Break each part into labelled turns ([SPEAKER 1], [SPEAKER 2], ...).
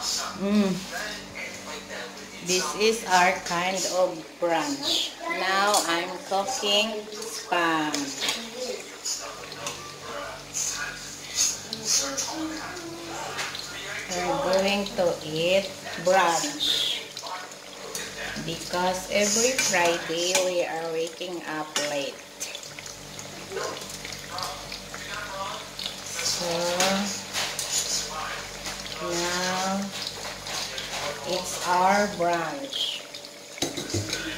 [SPEAKER 1] Mm. This is our kind of brunch. Now I'm cooking spam. We're going to eat brunch. Because every Friday we are waking up late. So, our brunch.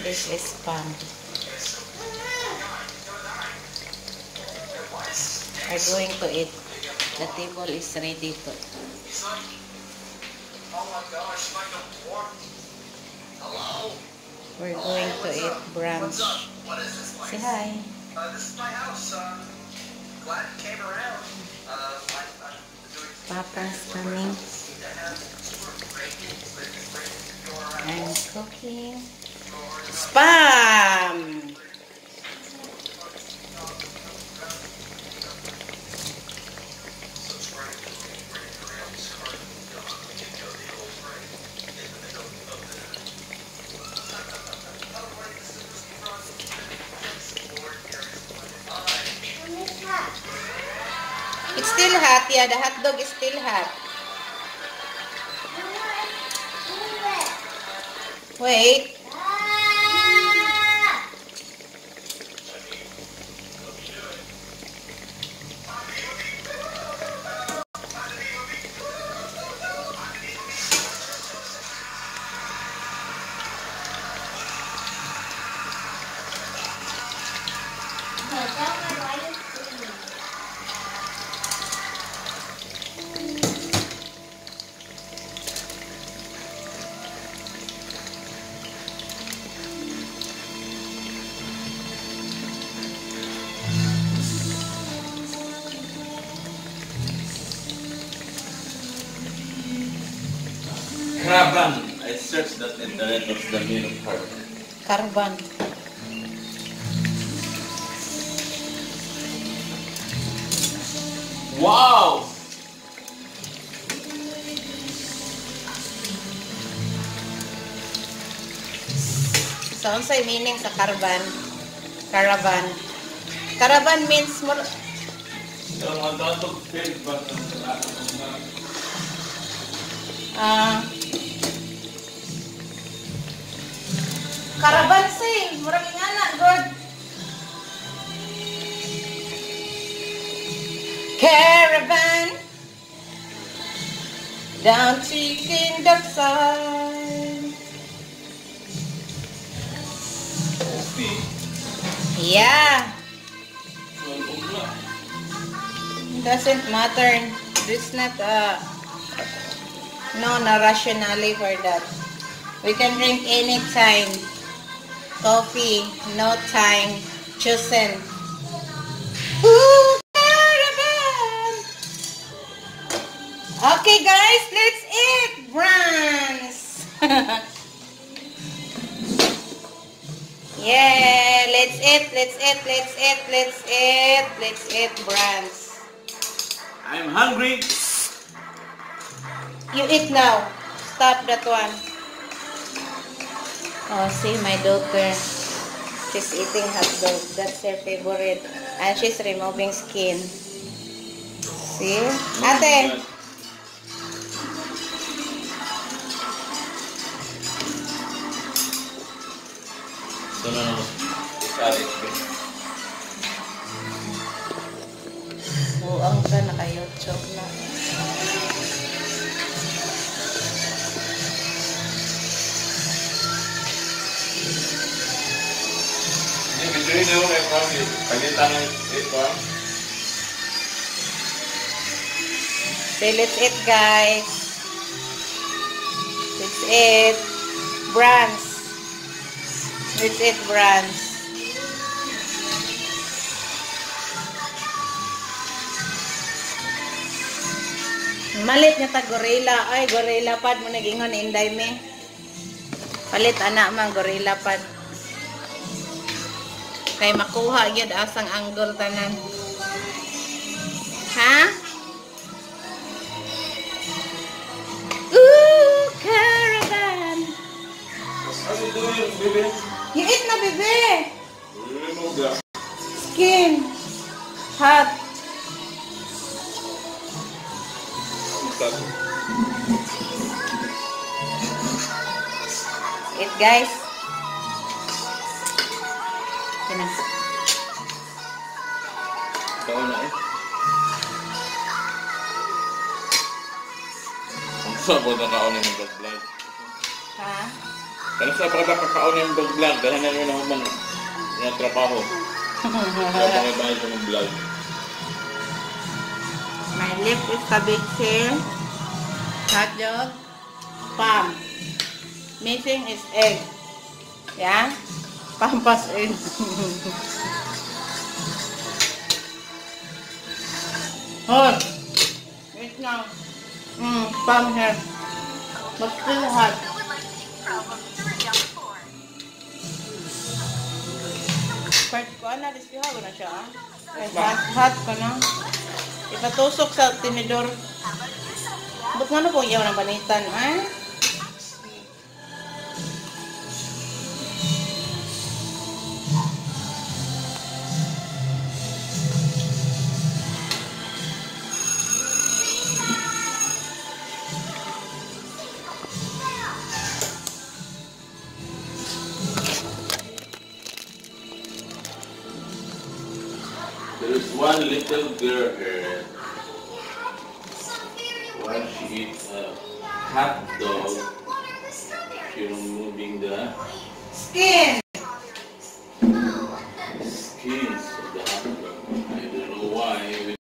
[SPEAKER 1] This is spam. We're going to eat. The table is ready to. We're going to eat brunch. Say hi.
[SPEAKER 2] Uh, this is my house. Uh, came around. Uh, I,
[SPEAKER 1] Papa's coming. I'm cooking spam. It's still hot. Yeah, the hot dog is still hot. Wait.
[SPEAKER 3] Caravan. I searched that internet of the meaning of caravan.
[SPEAKER 1] Caravan.
[SPEAKER 3] Wow!
[SPEAKER 1] So, ano sa'yo meaning sa caravan? Caravan. Caravan means more...
[SPEAKER 3] Ang
[SPEAKER 1] say. Murag nga na, God. Caravan. Down to Kingdom side. Yeah. Doesn't matter. It's not uh no no rationale for that. We can drink anytime. Coffee, no time, chosen. Okay guys, let's eat brans. yeah, let's eat, let's eat, let's eat, let's eat, let's eat brans.
[SPEAKER 3] I'm hungry.
[SPEAKER 1] You eat now. Stop that one. Oh, see my daughter. She's eating hot dog. That's her favorite. And she's removing skin. See? Ate!
[SPEAKER 3] So, no, no.
[SPEAKER 1] Buang ka, naka-YouTube na.
[SPEAKER 3] Yun yung may pang palitan ng ito.
[SPEAKER 1] Say, let's eat, guys. Let's eat. Brands. Let's eat brands. Malit nga ta gorilla. Ay, gorilla pad mo nagingon inday me. Palit anak man gorilla pad. Kay makuha yun asang anggol tanan. Ha? Ooh, caravan!
[SPEAKER 3] How you doing, baby?
[SPEAKER 1] You eat na,
[SPEAKER 3] baby?
[SPEAKER 1] Skin. Hot. It, guys.
[SPEAKER 3] Ang sabot na kaon yung dog vlog.
[SPEAKER 1] Ha?
[SPEAKER 3] Kano sa pagkata kakaon yung dog vlog, dahil na yun naman yung trabaho. Kaya pangibay sa mga vlog.
[SPEAKER 1] My lip is kabichi. Hot dog. Pam. Missing is egg. Yeah? Pampas egg. Hot. Wait now. Mm, pam here. But still hot. Part ko na, dispihago na siya. ah. Eh, hot, hot ka na. Ipatusok sa tinidor. Ba't nga na po iyaw ng banitan, eh?
[SPEAKER 3] One little girl uh, here. While she eats a hot dog, she removing the
[SPEAKER 1] Skin!